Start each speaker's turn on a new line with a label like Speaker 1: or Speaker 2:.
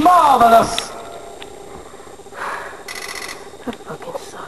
Speaker 1: Marvelous! That fucking sucks.